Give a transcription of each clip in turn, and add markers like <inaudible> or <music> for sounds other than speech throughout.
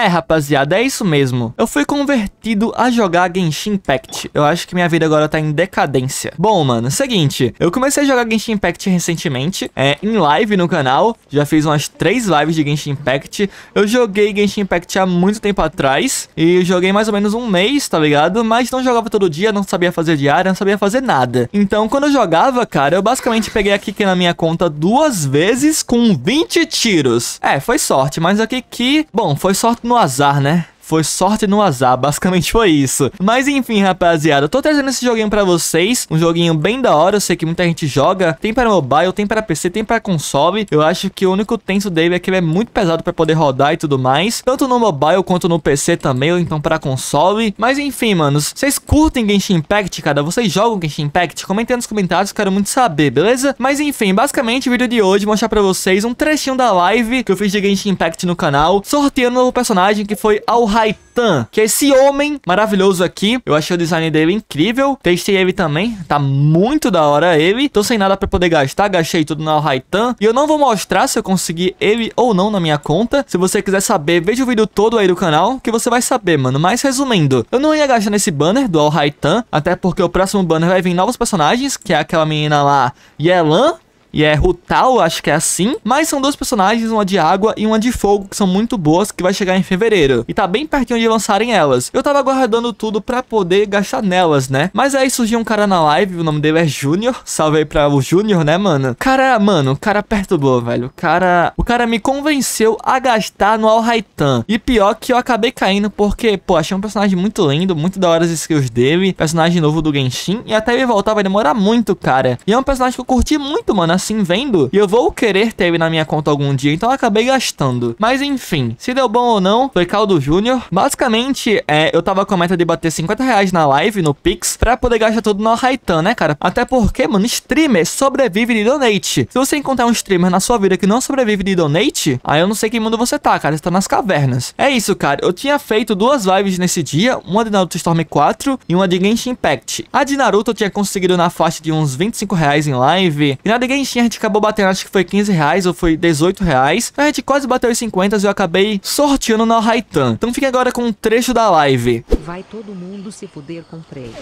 É, rapaziada, é isso mesmo. Eu fui convertido a jogar Genshin Impact. Eu acho que minha vida agora tá em decadência. Bom, mano, seguinte. Eu comecei a jogar Genshin Impact recentemente, é, em live no canal. Já fiz umas três lives de Genshin Impact. Eu joguei Genshin Impact há muito tempo atrás. E joguei mais ou menos um mês, tá ligado? Mas não jogava todo dia, não sabia fazer diária, não sabia fazer nada. Então, quando eu jogava, cara, eu basicamente peguei aqui que na minha conta duas vezes com 20 tiros. É, foi sorte, mas aqui que... Bom, foi sorte no azar, né? Foi sorte no azar, <laughs> basicamente foi isso. Mas enfim, rapaziada, eu tô trazendo esse joguinho pra vocês. Um joguinho bem da hora, eu sei que muita gente joga. Tem para mobile, tem para PC, tem para console. Eu acho que o único tenso dele é que ele é muito pesado pra poder rodar e tudo mais. Tanto no mobile quanto no PC também, ou então pra console. Mas enfim, manos, vocês curtem Genshin Impact, cara? Vocês jogam Genshin Impact? Comentem nos comentários, quero muito saber, beleza? Mas enfim, basicamente o vídeo de hoje mostrar pra vocês um trechinho da live que eu fiz de Genshin Impact no canal, sorteando o personagem que foi Al Raitan, que é esse homem maravilhoso aqui. Eu achei o design dele incrível. Testei ele também, tá muito da hora ele. Tô sem nada pra poder gastar, gastei tudo na Raitan. E eu não vou mostrar se eu conseguir ele ou não na minha conta. Se você quiser saber, veja o vídeo todo aí do canal, que você vai saber, mano. Mas resumindo, eu não ia gastar nesse banner do Al Raitan, até porque o próximo banner vai vir novos personagens, que é aquela menina lá, Yelan, e é Rutal, acho que é assim. Mas são dois personagens, uma de água e uma de fogo, que são muito boas, que vai chegar em fevereiro. E tá bem pertinho de lançarem elas. Eu tava aguardando tudo pra poder gastar nelas, né? Mas aí surgiu um cara na live, o nome dele é Júnior. Salve aí pra o Júnior, né, mano? Cara, mano, o cara perturbou, velho. O cara, o cara me convenceu a gastar no Al Raitan. E pior que eu acabei caindo porque, pô, achei um personagem muito lindo, muito da hora as skills dele. Personagem novo do Genshin. E até ele voltar vai demorar muito, cara. E é um personagem que eu curti muito, mano assim vendo. E eu vou querer ter ele na minha conta algum dia, então eu acabei gastando. Mas enfim, se deu bom ou não, foi Caldo Júnior. Basicamente, é, eu tava com a meta de bater 50 reais na live, no Pix, pra poder gastar tudo no Raitan, né, cara? Até porque, mano, streamer sobrevive de donate. Se você encontrar um streamer na sua vida que não sobrevive de donate, aí eu não sei que mundo você tá, cara. Você tá nas cavernas. É isso, cara. Eu tinha feito duas lives nesse dia, uma de Naruto Storm 4 e uma de Genshin Impact. A de Naruto eu tinha conseguido na faixa de uns 25 reais em live. E na de Genshin a gente acabou batendo, acho que foi 15 reais ou foi 18 reais. A gente quase bateu os 50 e eu acabei sorteando na Raitan. Então fique agora com um trecho da live. Vai todo mundo se fuder com Prey.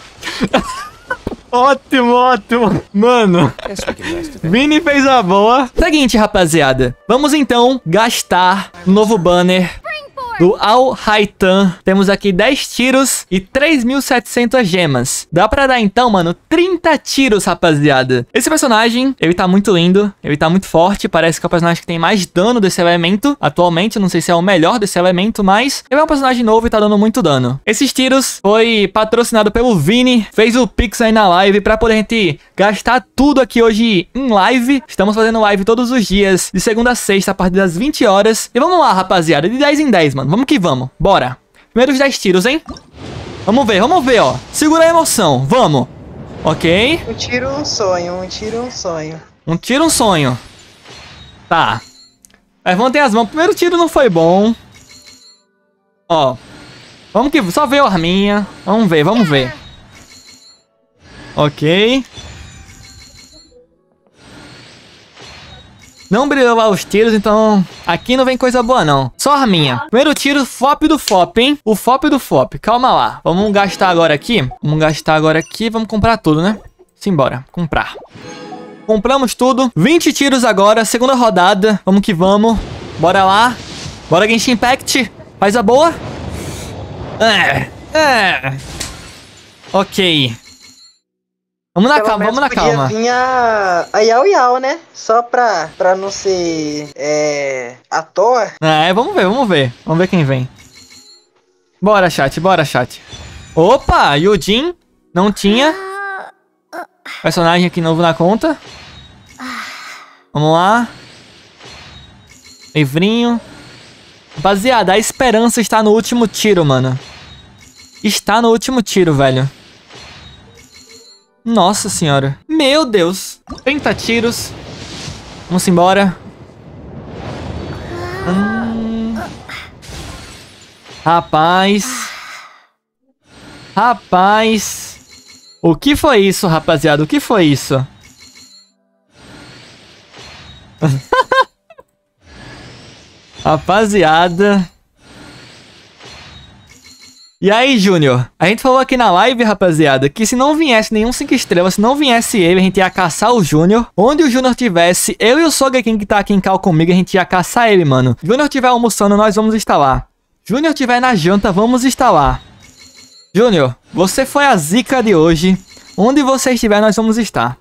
<laughs> Ótimo, ótimo. Mano, Vini fez a boa. Seguinte, rapaziada. Vamos então gastar o novo banner do Al Raitan. Temos aqui 10 tiros e 3.700 gemas. Dá pra dar então, mano, 30 tiros, rapaziada. Esse personagem, ele tá muito lindo, ele tá muito forte, parece que é o personagem que tem mais dano desse elemento. Atualmente, não sei se é o melhor desse elemento, mas ele é um personagem novo e tá dando muito dano. Esses tiros foi patrocinado pelo Vini, fez o Pix aí na live pra poder a gente gastar tudo aqui hoje em live. Estamos fazendo live todos os dias, de segunda a sexta, a partir das 20 horas. E vamos lá, rapaziada, de 10 em 10, mano. Vamos que vamos. Bora. Primeiros 10 tiros, hein? Vamos ver, vamos ver, ó. Segura a emoção. Vamos. Ok. Um tiro, um sonho. Um tiro, um sonho. Um tiro, um sonho. Tá. Levantem as mãos. Primeiro tiro não foi bom. Ó. Vamos que... Só ver a arminha. Vamos ver, vamos ver. Ok. Não brilhou lá os tiros, então aqui não vem coisa boa não. Só arminha. Primeiro tiro, FOP do FOP, hein? O FOP do FOP. Calma lá. Vamos gastar agora aqui. Vamos gastar agora aqui. Vamos comprar tudo, né? Simbora. Comprar. Compramos tudo. 20 tiros agora. Segunda rodada. Vamos que vamos. Bora lá. Bora Genshin Impact. Faz a boa. É. É. Ok. Vamos na Pelo calma, vamos na calma. vir a, a Yao Yao, né? Só pra, pra não ser é, à toa. É, vamos ver, vamos ver. Vamos ver quem vem. Bora, chat, bora, chat. Opa, Yujin. Não tinha. Personagem aqui novo na conta. Vamos lá. Livrinho. Rapaziada, a esperança está no último tiro, mano. Está no último tiro, velho. Nossa senhora. Meu Deus. 30 tiros. Vamos embora. Hum. Rapaz. Rapaz. O que foi isso, rapaziada? O que foi isso? <laughs> rapaziada. E aí, Júnior? A gente falou aqui na live, rapaziada, que se não viesse nenhum 5 estrelas, se não viesse ele, a gente ia caçar o Júnior. Onde o Júnior tivesse, eu e o Sogeking que tá aqui em cal comigo, a gente ia caçar ele, mano. Júnior tiver almoçando, nós vamos instalar. Júnior tiver na janta, vamos instalar. Júnior, você foi a zica de hoje. Onde você estiver, nós vamos estar.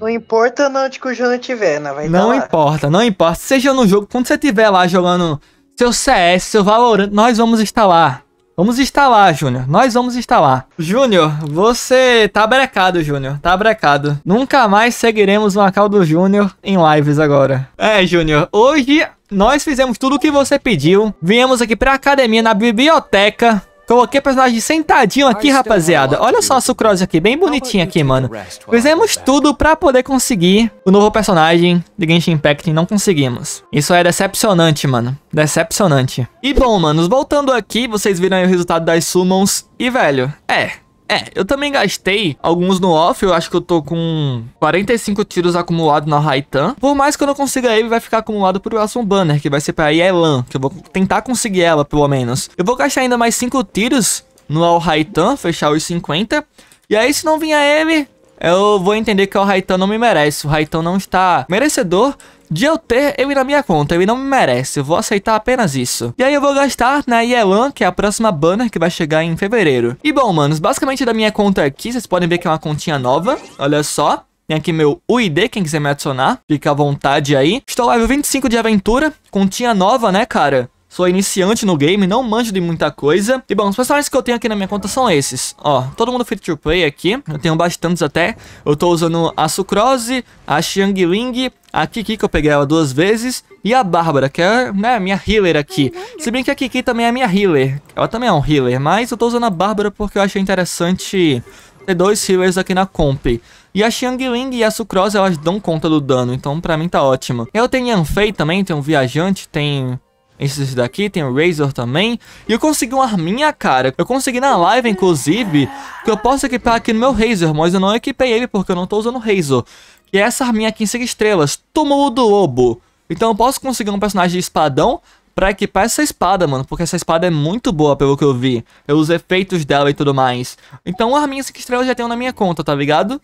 Não importa onde que o Júnior tiver, né? Vai Não importa, não importa. Seja no jogo, quando você estiver lá jogando seu CS, seu Valorant, nós vamos estar lá. Vamos instalar, Júnior. Nós vamos instalar. Júnior, você tá brecado, Júnior. Tá brecado. Nunca mais seguiremos o Macau do Júnior em lives agora. É, Júnior. Hoje nós fizemos tudo o que você pediu. Viemos aqui pra academia, na biblioteca. Coloquei o personagem sentadinho aqui, rapaziada. Olha só a Sucrose aqui, bem bonitinha aqui, mano. Fizemos tudo pra poder conseguir o novo personagem de Genshin Impact e não conseguimos. Isso é decepcionante, mano. Decepcionante. E bom, manos, voltando aqui, vocês viram aí o resultado das summons. E, velho, é... É, eu também gastei alguns no off, eu acho que eu tô com 45 tiros acumulados na Raitan. Por mais que eu não consiga ele, vai ficar acumulado pro Wilson Banner, que vai ser pra Yelan, que eu vou tentar conseguir ela, pelo menos. Eu vou gastar ainda mais 5 tiros no Al Raitan, fechar os 50. E aí, se não vier ele, eu vou entender que o Raitan não me merece. O Raitan não está merecedor de eu ter ele na minha conta. Ele não me merece. Eu vou aceitar apenas isso. E aí eu vou gastar na Yelan, que é a próxima banner que vai chegar em fevereiro. E bom, manos, basicamente da minha conta aqui, vocês podem ver que é uma continha nova. Olha só. Tem aqui meu UID, quem quiser me adicionar. Fica à vontade aí. Estou level 25 de aventura. Continha nova, né, cara? Sou iniciante no game, não manjo de muita coisa. E bom, os personagens que eu tenho aqui na minha conta são esses. Ó, todo mundo free to play aqui. Eu tenho bastantes até. Eu tô usando a Sucrose, a Xiang Ling, a Kiki, que eu peguei ela duas vezes. E a Bárbara, que é né, a minha healer aqui. Se bem que a Kiki também é minha healer. Ela também é um healer, mas eu tô usando a Bárbara porque eu achei interessante ter dois healers aqui na comp. E a Xiang Ling e a Sucrose, elas dão conta do dano, então pra mim tá ótimo. Eu tenho Yanfei também, tem um Viajante, tem esses daqui, tem o Razor também. E eu consegui uma arminha, cara. Eu consegui na live, inclusive, que eu posso equipar aqui no meu Razor, mas eu não equipei ele porque eu não tô usando o Razor. Que é essa arminha aqui em 5 estrelas, Túmulo do Lobo. Então eu posso conseguir um personagem de espadão pra equipar essa espada, mano. Porque essa espada é muito boa, pelo que eu vi. Eu os efeitos dela e tudo mais. Então a arminha 5 estrelas já tenho na minha conta, tá ligado?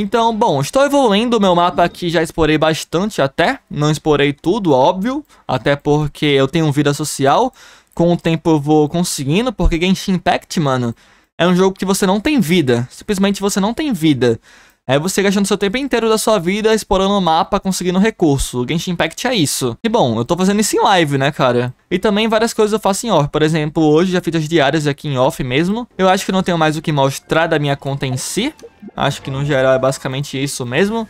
Então, bom, estou evoluindo o meu mapa aqui, já explorei bastante até. Não explorei tudo, óbvio. Até porque eu tenho vida social. Com o tempo eu vou conseguindo, porque Genshin Impact, mano, é um jogo que você não tem vida. Simplesmente você não tem vida. É você gastando seu tempo inteiro da sua vida explorando o mapa, conseguindo recurso. O Genshin Impact é isso. E bom, eu tô fazendo isso em live, né, cara? E também várias coisas eu faço em off. Por exemplo, hoje já fiz as diárias aqui em off mesmo. Eu acho que não tenho mais o que mostrar da minha conta em si. Acho que no geral é basicamente isso mesmo.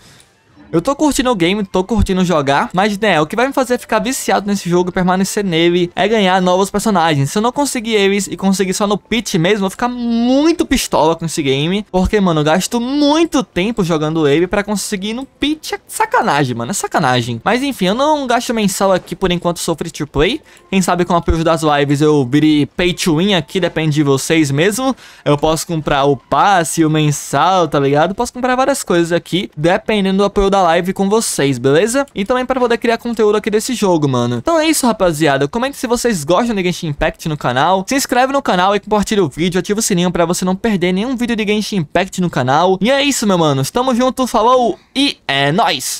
Eu tô curtindo o game, tô curtindo jogar, mas né, o que vai me fazer ficar viciado nesse jogo e permanecer nele é ganhar novos personagens. Se eu não conseguir eles e conseguir só no pitch mesmo, eu vou ficar muito pistola com esse game, porque, mano, eu gasto muito tempo jogando ele pra conseguir no pitch. É sacanagem, mano, é sacanagem. Mas enfim, eu não gasto mensal aqui por enquanto sou free to play. Quem sabe com o apoio das lives eu virei pay to win aqui, depende de vocês mesmo. Eu posso comprar o passe, o mensal, tá ligado? Posso comprar várias coisas aqui, dependendo do apoio da live com vocês, beleza? E também para poder criar conteúdo aqui desse jogo, mano. Então é isso, rapaziada. Comente se vocês gostam de Genshin Impact no canal. Se inscreve no canal e compartilha o vídeo. Ativa o sininho para você não perder nenhum vídeo de Genshin Impact no canal. E é isso, meu mano. Tamo junto, falou e é nóis!